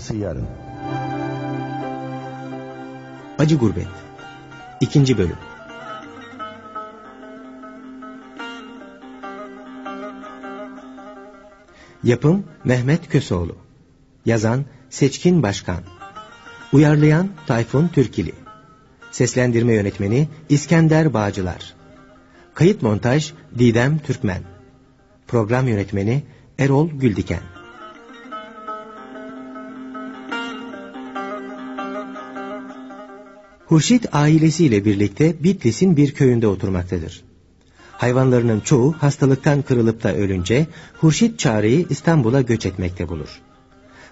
Dünyası yarın. Acı Gurbet 2. Bölüm. Yapım Mehmet Kösoğlu Yazan Seçkin Başkan. Uyarlayan Tayfun Türkili. Seslendirme Yönetmeni İskender Bağcılar. Kayıt Montaj Didem Türkmen. Program Yönetmeni Erol Güldiken Hurşit ailesiyle birlikte Bitlis'in bir köyünde oturmaktadır. Hayvanlarının çoğu hastalıktan kırılıp da ölünce Hurşit çareyi İstanbul'a göç etmekte bulur.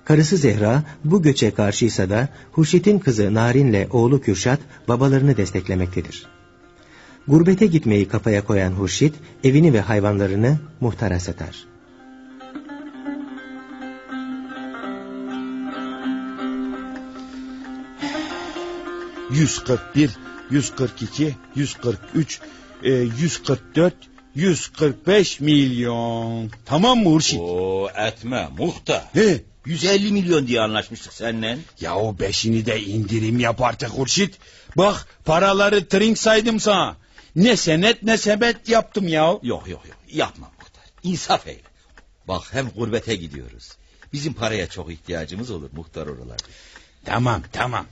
Karısı Zehra bu göçe karşıysa da Hurşit'in kızı Narin'le oğlu Kürşat babalarını desteklemektedir. Gurbete gitmeyi kafaya koyan Hurşit evini ve hayvanlarını muhtara satar. 141, 142, 143, e, 144, 145 milyon. Tamam mı Hurşit? Oo etme muhtar. He? 150 milyon diye anlaşmıştık seninle. Ya o beşini de indirim yap artık Hurşit. Bak paraları trink saydım sana. Ne senet ne sebet yaptım ya. Yok yok yok yapma muhtar. İnsaf eyle. Bak hem gurbete gidiyoruz. Bizim paraya çok ihtiyacımız olur muhtar oralarda. Tamam tamam.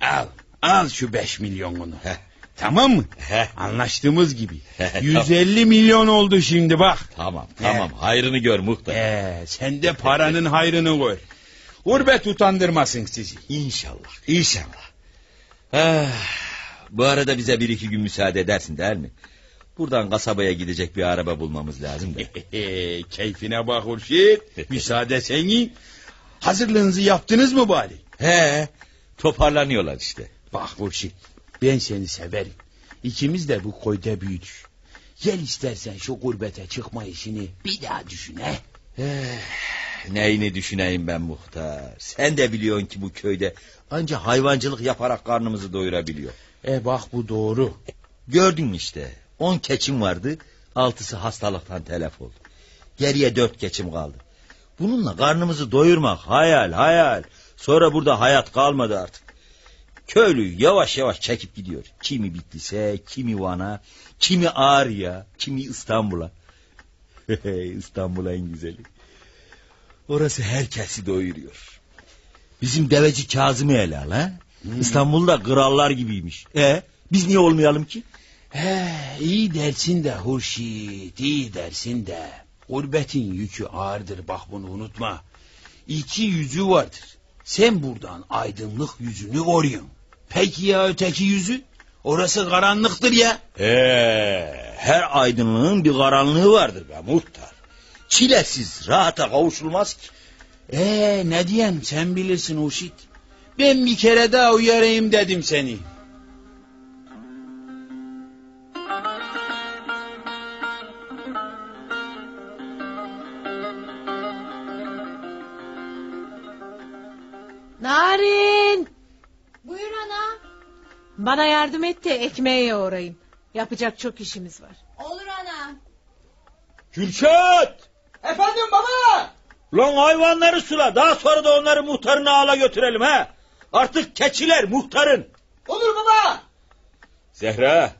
Al al şu beş milyonunu. Heh. Tamam mı? Heh. Anlaştığımız gibi. Heh, 150 milyon oldu şimdi bak. Tamam tamam hayrını gör muhtar. Ee, sen de paranın hayrını gör. Gurbet utandırmasın sizi. İnşallah inşallah. Ah, bu arada bize bir iki gün müsaade edersin değil mi? Buradan kasabaya gidecek bir araba bulmamız lazım da. Keyfine bak Hurşit. Müsaade senin. Hazırlığınızı yaptınız mı bari? He toparlanıyorlar işte. Bak Hurşit ben seni severim. İkimiz de bu koyda büyüdük. Gel istersen şu gurbete çıkma işini bir daha düşün he. Eh, Neyini düşüneyim ben muhtar. Sen de biliyorsun ki bu köyde anca hayvancılık yaparak karnımızı doyurabiliyor. E bak bu doğru. Gördün işte. On keçim vardı. Altısı hastalıktan telef oldu. Geriye dört keçim kaldı. Bununla karnımızı doyurmak hayal hayal. Sonra burada hayat kalmadı artık. Köylü yavaş yavaş çekip gidiyor. Kimi Bitlis'e, kimi Van'a, kimi Ağrı'ya, kimi İstanbul'a. İstanbul en güzeli. Orası herkesi doyuruyor. Bizim deveci Kazım'ı ele al ha. İstanbul'da krallar gibiymiş. E biz niye olmayalım ki? He, iyi dersin de Hurşit, iyi dersin de. Gurbetin yükü ağırdır bak bunu unutma. İki yüzü vardır. Sen buradan aydınlık yüzünü koruyorsun. Peki ya öteki yüzü? Orası karanlıktır ya. Ee, her aydınlığın bir karanlığı vardır be muhtar. Çilesiz rahata kavuşulmaz ki. Ee ne diyeyim sen bilirsin Hurşit. Ben bir kere daha uyarayım dedim seni. Bana yardım et de ekmeğe yoğurayım. Yapacak çok işimiz var. Olur ana. Kürşat! Efendim baba. Lan hayvanları sula daha sonra da onları muhtarın ağla götürelim ha. Artık keçiler muhtarın. Olur baba. Zehra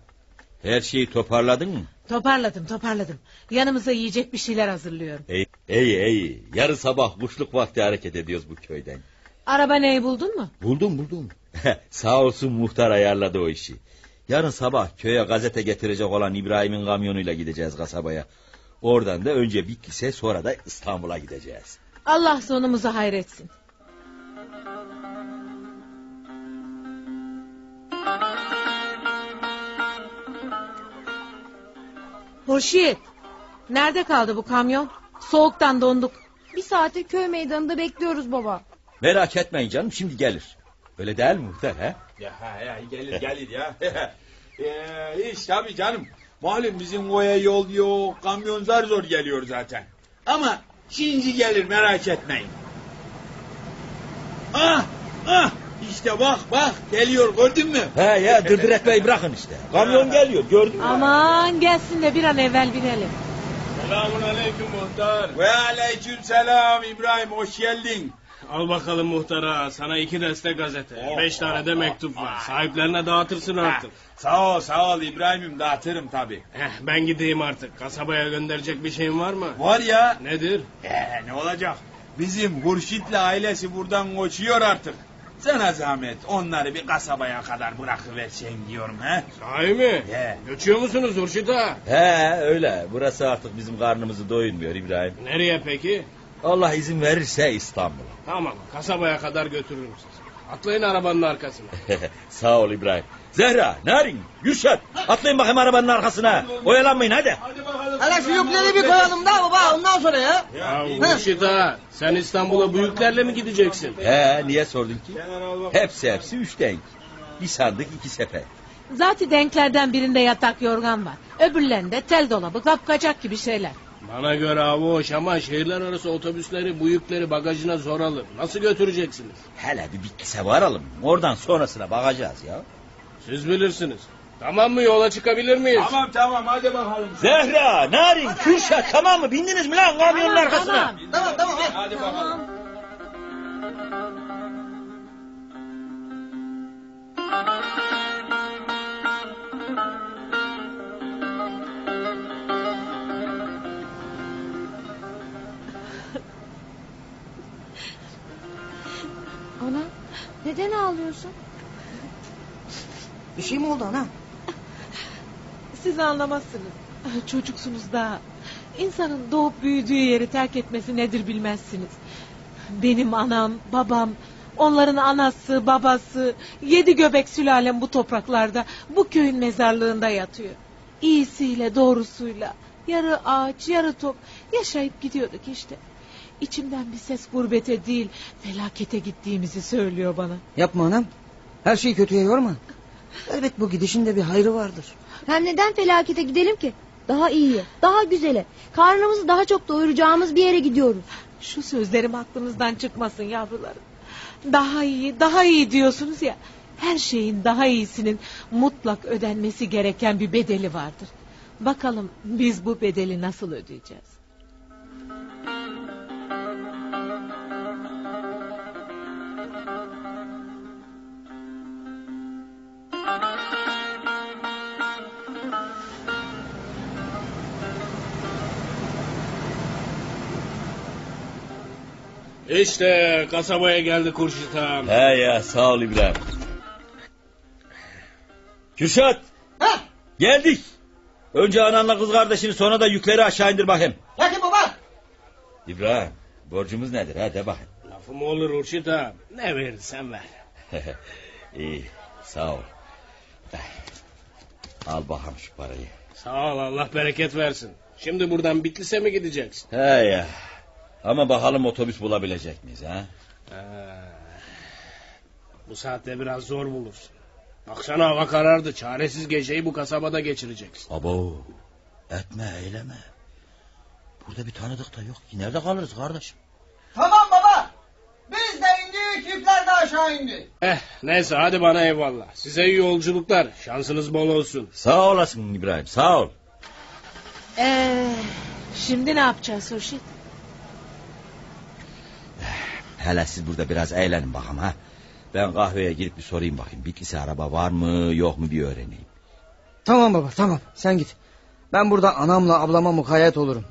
her şeyi toparladın mı? Toparladım toparladım. Yanımıza yiyecek bir şeyler hazırlıyorum. İyi iyi. iyi. Yarın sabah kuşluk vakti hareket ediyoruz bu köyden. Araba neyi buldun mu? Buldum buldum. Sağ olsun muhtar ayarladı o işi. Yarın sabah köye gazete getirecek olan İbrahim'in kamyonuyla gideceğiz kasabaya. Oradan da önce Bitlis'e sonra da İstanbul'a gideceğiz. Allah sonumuzu hayretsin. Hurşit. Nerede kaldı bu kamyon? Soğuktan donduk. Bir saate köy meydanında bekliyoruz baba. Merak etmeyin canım şimdi gelir. Öyle değil mi muhtar he? Ya, ya gelir gelir ya. ee, hiç tabii canım. Malum bizim koya yol yok. Kamyon zar zor geliyor zaten. Ama şimdi gelir merak etmeyin. Ah ah işte bak bak geliyor gördün mü? He ya dırdır etmeyi bırakın işte. Kamyon geliyor gördün mü? Aman gelsin de bir an evvel binelim. Selamun aleyküm muhtar. Ve aleyküm selam İbrahim hoş geldin. Al bakalım muhtara. Sana iki deste gazete. Beş tane de mektup var. Sahiplerine dağıtırsın artık. Sağ ol sağ ol İbrahim'im dağıtırım tabi. Heh, ben gideyim artık. Kasabaya gönderecek bir şeyin var mı? Var ya Nedir? ee, ne olacak? Bizim Hurşit'le ailesi buradan koşuyor artık. Sana zahmet onları bir kasabaya kadar bırakıversen diyorum he. Sahi mi? He. Göçüyor musunuz Hurşit ağa? He öyle. Burası artık bizim karnımızı doyurmuyor İbrahim. Nereye peki? Allah izin verirse İstanbul'a. Tamam kasabaya kadar götürürüm sizi. Atlayın arabanın arkasına. Sağ ol İbrahim. Zehra, Narin, Gülşat. Atlayın bakayım arabanın arkasına. Oyalanmayın hadi. Hele şu yükleri bir koyalım da baba ondan sonra ya. Ya Hurşit ağa sen İstanbul'a bu yüklerle mi gideceksin? He niye sordun ki? Hepsi hepsi üç denk. Bir sandık iki sepet. Zaten denklerden birinde yatak yorgan var. Öbürlerinde tel dolabı kapkacak gibi şeyler. Bana göre hoş ama şehirler arası otobüsleri bu yükleri bagajına zor alır. Nasıl götüreceksiniz? Hele bir Bitlis'e varalım. Oradan sonrasına bakacağız ya. Siz bilirsiniz. Tamam mı yola çıkabilir miyiz? Tamam tamam hadi bakalım. Zehra, Narin, Kürşat tamam mı? Bindiniz mi lan kamyonun Tamam, arkasına? tamam. Tamam tamam hadi. Hadi bakalım. Neden ağlıyorsun? Bir şey mi oldu ana? Siz anlamazsınız. Çocuksunuz daha. İnsanın doğup büyüdüğü yeri terk etmesi nedir bilmezsiniz. Benim anam, babam, onların anası, babası, yedi göbek sülalem bu topraklarda, bu köyün mezarlığında yatıyor. İyisiyle, doğrusuyla, yarı ağaç, yarı top yaşayıp gidiyorduk işte. İçimden bir ses gurbete değil, felakete gittiğimizi söylüyor bana. Yapma anam. Her şeyi kötüye yorma. Elbet bu gidişin de bir hayrı vardır. Hem neden felakete gidelim ki? Daha iyiye, daha güzele. Karnımızı daha çok doyuracağımız bir yere gidiyoruz. Şu sözlerim aklınızdan çıkmasın yavrularım. Daha iyi, daha iyi diyorsunuz ya. Her şeyin daha iyisinin mutlak ödenmesi gereken bir bedeli vardır. Bakalım biz bu bedeli nasıl ödeyeceğiz? İşte kasabaya geldi Kurşit ağam. He ya sağ ol İbrahim. Kürşat. Ha? Geldik. Önce ananla kız kardeşini sonra da yükleri aşağı indir bakayım. Peki baba. İbrahim borcumuz nedir ha de bakayım. Lafım olur Hurşit ağam. Ne verirsen ver. İyi sağ ol. Al bakalım şu parayı. Sağ ol Allah bereket versin. Şimdi buradan Bitlis'e mi gideceksin? He ya. Ama bakalım otobüs bulabilecek miyiz ha? Ha. Bu saatte biraz zor bulursun. Baksana hava karardı. Çaresiz geceyi bu kasabada geçireceksin. Abo. Etme eyleme. Burada bir tanıdık da yok ki. Nerede kalırız kardeşim? Tamam baba. Biz de indik yükler de aşağı indi. Eh neyse hadi bana eyvallah. Size iyi yolculuklar. Şansınız bol olsun. Sağ olasın İbrahim sağ ol. Ee, şimdi ne yapacağız Hurşit? Hele siz burada biraz eğlenin bakalım ha. Ben kahveye girip bir sorayım bakayım. Bitlis'e araba var mı yok mu bir öğreneyim. Tamam baba tamam sen git. Ben burada anamla ablama mukayyet olurum.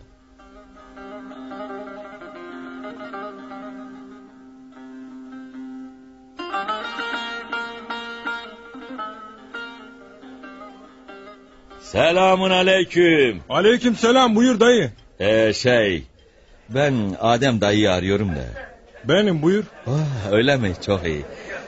Selamun aleyküm. Aleyküm selam buyur dayı. Ee, şey ben Adem dayıyı arıyorum da. Benim buyur. Ah, öyle mi çok iyi.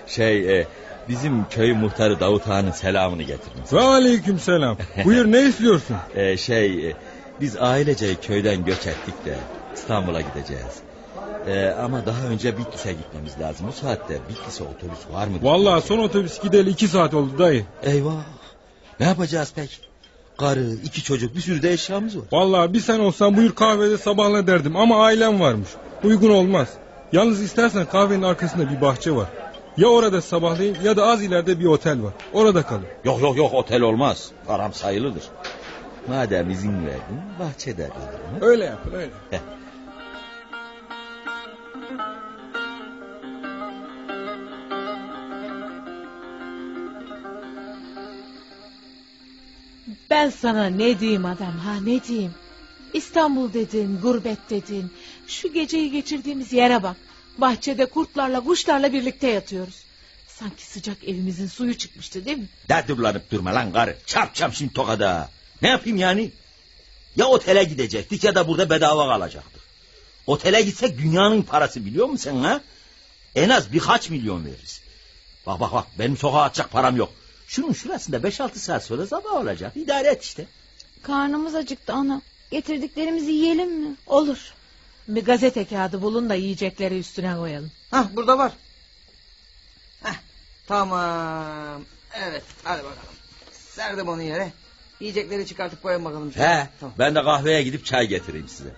Şey e, bizim köy muhtarı Davut Ağa'nın selamını getirmiş. Ve aleyküm selam. Buyur ne istiyorsun? Ee, şey e, biz ailece köyden göç ettik de İstanbul'a gideceğiz. Ee, ama daha önce Bitlis'e gitmemiz lazım. Bu saatte Bitlis'e otobüs var mı? Vallahi son otobüs gideli iki saat oldu dayı. Eyvah. Ne yapacağız pek? Karı, iki çocuk, bir sürü de eşyamız var. Vallahi bir sen olsan buyur kahvede sabahla derdim ama ailem varmış. Uygun olmaz. Yalnız istersen kahvenin arkasında bir bahçe var. Ya orada sabahleyin ya da az ileride bir otel var. Orada kalın. Yok yok yok otel olmaz. Param sayılıdır. Madem izin verdin bahçede kalırım. Öyle yapın öyle. Heh. Ben sana ne diyeyim adam ha ne diyeyim? İstanbul dedin, gurbet dedin, şu geceyi geçirdiğimiz yere bak. Bahçede kurtlarla kuşlarla birlikte yatıyoruz. Sanki sıcak evimizin suyu çıkmıştı değil mi? Derdurlanıp durma lan karı. Çap çap şimdi tokada. Ne yapayım yani? Ya otele gidecektik ya da burada bedava kalacaktık. Otele gitsek dünyanın parası biliyor musun sen ha? En az birkaç milyon veririz. Bak bak bak benim sokağa atacak param yok. Şunun şurasında beş altı saat sonra sabah olacak. İdare et işte. Karnımız acıktı ana. Getirdiklerimizi yiyelim mi? Olur. Bir gazete kağıdı bulun da yiyecekleri üstüne koyalım. Hah burada var. Heh, tamam. Evet hadi bakalım. Serdim onu yere. Yiyecekleri çıkartıp koyun bakalım. şöyle. He, Tamam. ben de kahveye gidip çay getireyim size.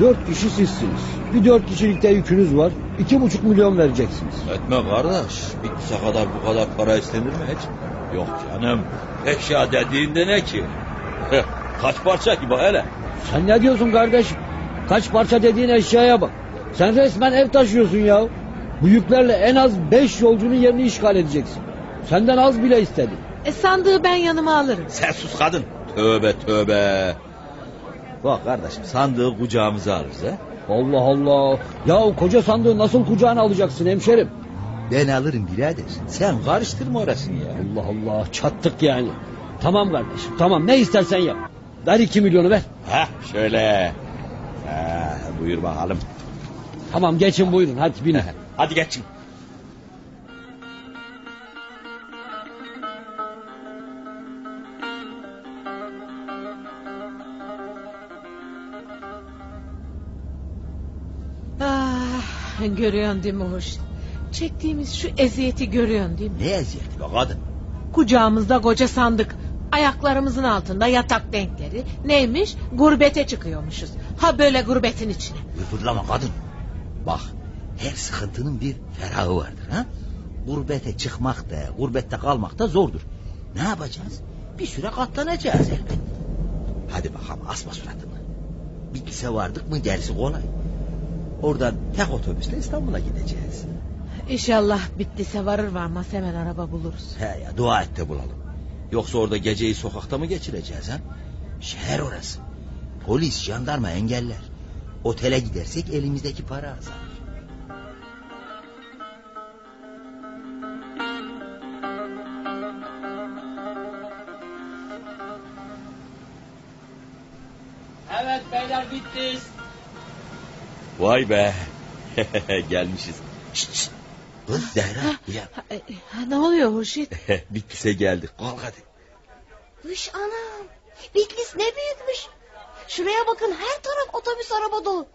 Dört kişi sizsiniz. Bir dört kişilikte yükünüz var. İki buçuk milyon vereceksiniz. Etme kardeş. Bitlis'e kadar bu kadar para istenir mi hiç? Yok canım. Eşya dediğinde ne ki? Kaç parça ki bak hele. Sen ne diyorsun kardeşim? Kaç parça dediğin eşyaya bak. Sen resmen ev taşıyorsun ya. Bu yüklerle en az beş yolcunun yerini işgal edeceksin. Senden az bile istedi. E sandığı ben yanıma alırım. Sen sus kadın. Tövbe tövbe. Bak kardeşim sandığı kucağımıza alırız ha. Allah Allah. Ya koca sandığı nasıl kucağına alacaksın hemşerim? Ben alırım birader. Sen karıştırma orasını ya. Allah Allah çattık yani. Tamam kardeşim tamam ne istersen yap. Ver iki milyonu ver. Ha şöyle. Ha, buyur bakalım. Tamam geçin buyurun hadi binin. Hadi geçin. Görüyorsun değil mi hoş? Çektiğimiz şu eziyeti görüyorsun değil mi? Ne eziyeti be kadın? Kucağımızda koca sandık. Ayaklarımızın altında yatak denkleri. Neymiş? Gurbete çıkıyormuşuz. Ha böyle gurbetin içine. Hırpırlama kadın. Bak her sıkıntının bir ferahı vardır ha. Gurbete çıkmak da gurbette kalmak da zordur. Ne yapacağız? Bir süre katlanacağız elbet. Hadi bakalım asma suratını. Bitlis'e vardık mı gerisi kolay. Oradan tek otobüsle İstanbul'a gideceğiz. İnşallah bittiyse varır varmaz hemen araba buluruz. He ya dua et de bulalım. Yoksa orada geceyi sokakta mı geçireceğiz ha? Şehir orası. Polis, jandarma engeller. Otele gidersek elimizdeki para azalır. Evet beyler bitti. Vay be. Gelmişiz. Şşt, şşt. Kız Zehra uyan. E, ne oluyor Hurşit? Bitlis'e geldik. Kalk hadi. Hış anam. Bitlis ne büyükmüş. Şuraya bakın her taraf otobüs araba dolu.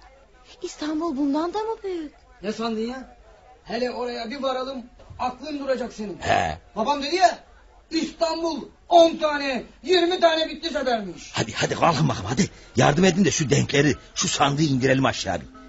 İstanbul bundan da mı büyük? Ne sandın ya? Hele oraya bir varalım. Aklın duracak senin. He. Babam dedi ya. İstanbul 10 tane 20 tane bitti sefermiş. Hadi hadi kalkın bakalım hadi. Yardım edin de şu denkleri şu sandığı indirelim aşağı bir.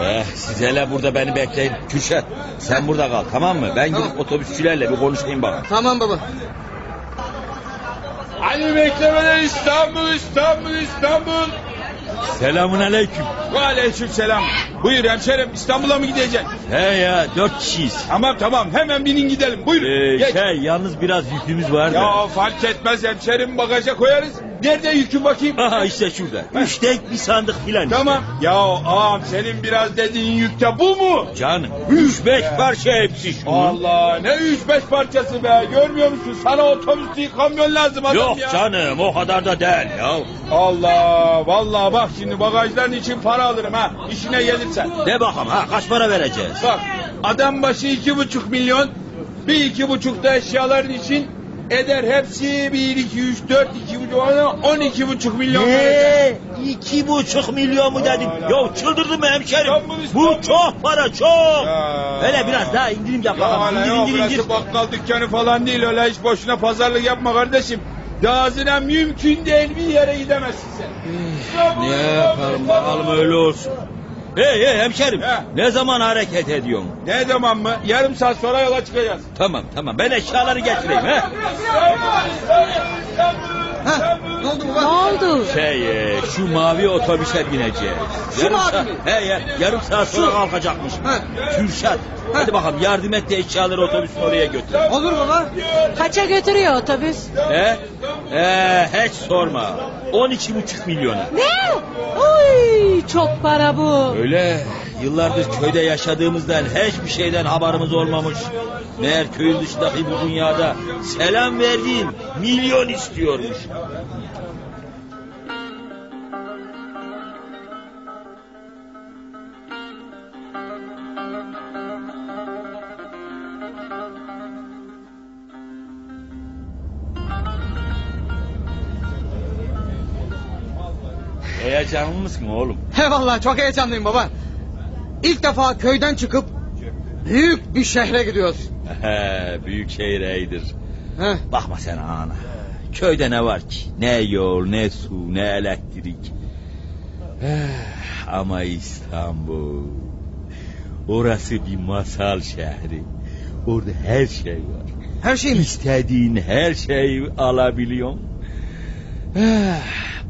Eh, siz hele burada beni bekleyin. Kürşat sen burada kal tamam mı? Ben gidip otobüsçülerle bir konuşayım bakalım. Tamam baba. Ali beklemeden İstanbul, İstanbul, İstanbul. Selamun aleyküm. Ve aleyküm selam. Buyur hemşerim İstanbul'a mı gideceksin? He ya dört kişiyiz. Tamam tamam hemen binin gidelim. Buyur. Ee, Geç. şey yalnız biraz yükümüz var da. Ya fark etmez hemşerim bagaja koyarız. Nerede yükü bakayım? Aha işte şurada. Üç denk bir sandık filan işte. Tamam. Ya ağam senin biraz dediğin yükte bu mu? Canım. Üç beş parça hepsi şu. Allah ne üç beş parçası be görmüyor musun? Sana otobüs değil kamyon lazım adam Yok ya. canım o kadar da değil ya. Allah vallahi bak şimdi bagajların için para alırım ha işine gelirse. De bakalım ha kaç para vereceğiz? Bak adam başı iki buçuk milyon bir iki buçuk da eşyaların için eder hepsi bir iki üç dört iki buçuk on iki buçuk milyon verecek. Ne? İki buçuk milyon mu dedin? Hala. Ya çıldırdın mı hemşerim? Bu çok para çok. Ya. Hele biraz daha indirim yap Ya bakalım. hala İndir yok indir burası indir. bakkal dükkanı falan değil öyle hiç boşuna pazarlık yapma kardeşim. Dazine mümkün değil bir yere gidemezsin sen. Ne yapalım bakalım öyle olsun. Hey hey hemşerim He. ne zaman hareket ediyorsun? Ne zaman mı? Yarım saat sonra yola çıkacağız. Tamam tamam ben eşyaları getireyim he. Ha, ne oldu Ne baba? oldu? Şey e, şu mavi otobüse bineceğiz. Şu yarım mavi saat, mi? He ya, yarım saat sonra kalkacakmış. Ha. Kürşat hadi bakalım yardım et de eşyaları otobüsün oraya götür. Olur baba. Kaça götürüyor otobüs? He? He, hiç sorma. 12,5 milyona. Ne? Oy çok para bu. Öyle yıllardır köyde yaşadığımızdan hiçbir şeyden haberimiz olmamış. Meğer köyün dışındaki bu dünyada selam verdiğin milyon istiyormuş. Heyecanlı mısın oğlum? He vallahi çok heyecanlıyım baba. İlk defa köyden çıkıp büyük bir şehre gidiyoruz. He, büyük şehir iyidir. He. Bakma sen ana. Köyde ne var ki? Ne yol, ne su, ne elektrik. Ama İstanbul. Orası bir masal şehri. Orada her şey var. Her şey mi? İstediğin her şeyi alabiliyorsun.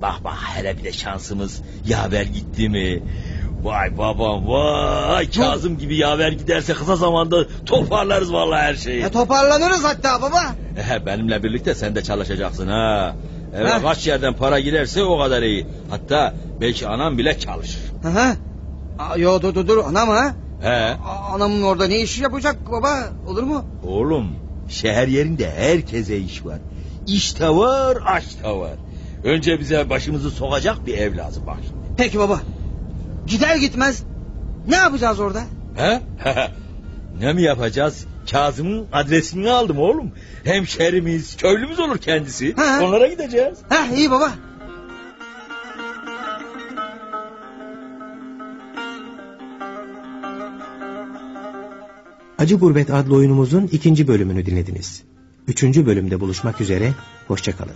Bak bak hele bir de şansımız yaver gitti mi? Vay babam vay Kazım gibi yaver giderse kısa zamanda toparlarız vallahi her şeyi. E, toparlanırız hatta baba. Eh, Benimle birlikte sen de çalışacaksın ha. Evet Ha. kaç yerden para girerse o kadar iyi. Hatta belki anam bile çalışır. Hı hı. Aa, Yo dur dur dur anam ha. He. Aa, Anamın orada ne işi yapacak baba olur mu? Oğlum şehir yerinde herkese iş var. İş de var aş da var. Önce bize başımızı sokacak bir ev lazım bak şimdi. Peki baba. Gider gitmez ne yapacağız orada? He? ne mi yapacağız? Kazım'ın adresini aldım oğlum. Hemşerimiz, köylümüz olur kendisi. Ha. Onlara gideceğiz. Heh iyi baba. Acı Gurbet adlı oyunumuzun ikinci bölümünü dinlediniz. Üçüncü bölümde buluşmak üzere, hoşçakalın.